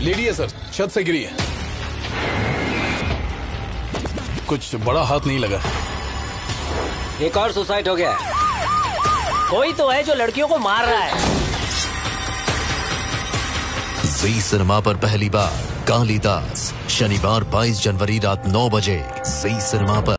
Lady है sir छत से गिरी है कुछ बड़ा हाथ नहीं लगा। एक और सुसाइड हो गया कोई तो है जो लड़कियों को मार रहा है। जी सिनेमा पर पहली बार कालीदास शनिवार 22 जनवरी रात 9 बजे जी सिनेमा पर।